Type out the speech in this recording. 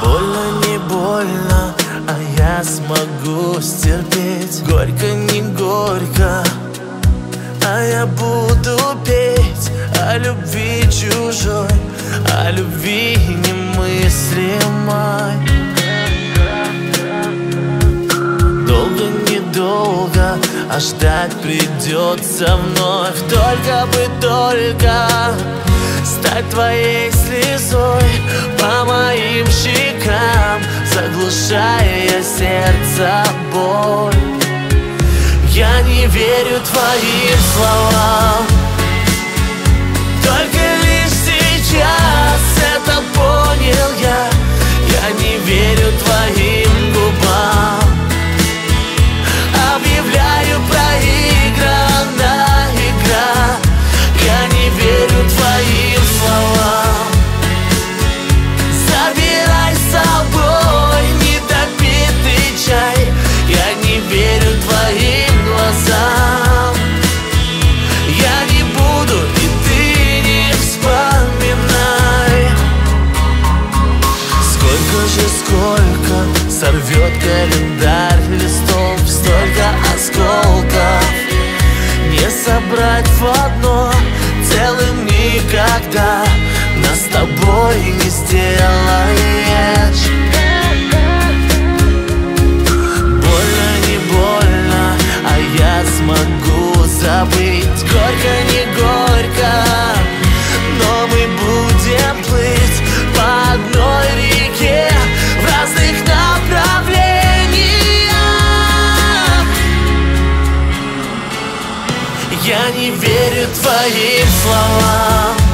Больно, не больно, а я смогу стерпеть. Горько, не горько, а я буду петь О любви чужой, о любви немыслимой а ждать придется вновь Только бы только стать твоей слезой По моим щекам, заглушая сердце боль. Я не верю твоим словам никогда нас с тобой не сделаешь. Больно, не больно, а я смогу забыть. Горько, не горько, но мы будем плыть по одной реке В разных направлениях. Я не верю твоим словам